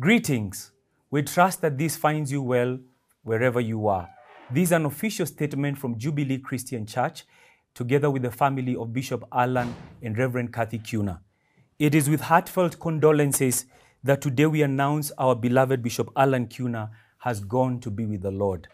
Greetings. We trust that this finds you well wherever you are. This is an official statement from Jubilee Christian Church, together with the family of Bishop Allan and Reverend Kathy Kiuna. It is with heartfelt condolences that today we announce our beloved Bishop Allan Kiuna has gone to be with the Lord.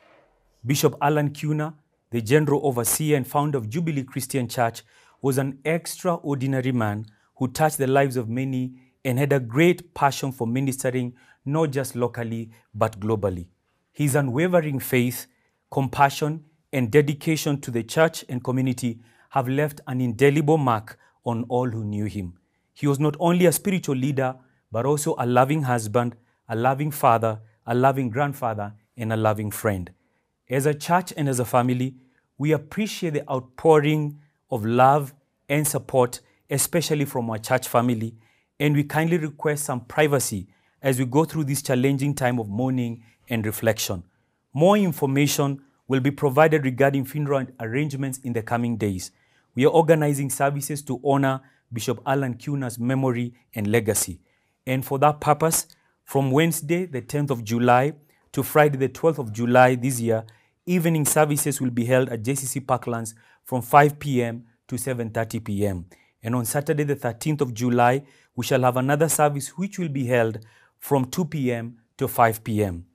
Bishop Allan Kiuna, the general overseer and founder of Jubilee Christian Church, was an extraordinary man who touched the lives of many and had a great passion for ministering not just locally but globally. His unwavering faith, compassion, and dedication to the church and community have left an indelible mark on all who knew him. He was not only a spiritual leader, but also a loving husband, a loving father, a loving grandfather, and a loving friend. As a church and as a family, we appreciate the outpouring of love and support, especially from our church family, and we kindly request some privacy as we go through this challenging time of mourning and reflection. More information will be provided regarding funeral arrangements in the coming days. We are organizing services to honor Bishop Allan Kiuna's memory and legacy. And for that purpose, from Wednesday, the 10th of July, to Friday, the 12th of July this year, evening services will be held at JCC Parklands from 5 p.m. to 7.30 p.m. And on Saturday, the 13th of July, we shall have another service which will be held from 2 p.m. to 5 p.m.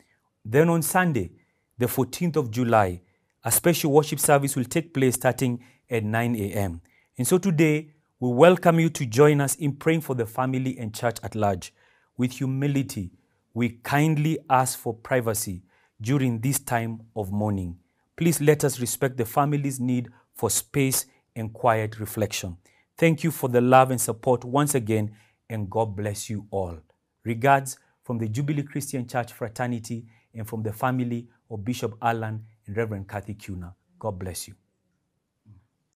Then on Sunday, the 14th of July, a special worship service will take place starting at 9 a.m. And so today, we welcome you to join us in praying for the family and church at large. With humility, we kindly ask for privacy during this time of mourning. Please let us respect the family's need for space and quiet reflection. Thank you for the love and support once again, and God bless you all. Regards from the Jubilee Christian Church fraternity and from the family of Bishop Allan and Reverend Kathy Kiuna. God bless you.